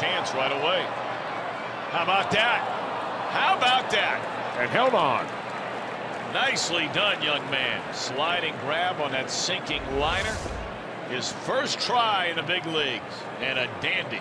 chance right away. How about that? How about that? And held on. Nicely done, young man. Sliding grab on that sinking liner. His first try in the big leagues. And a dandy.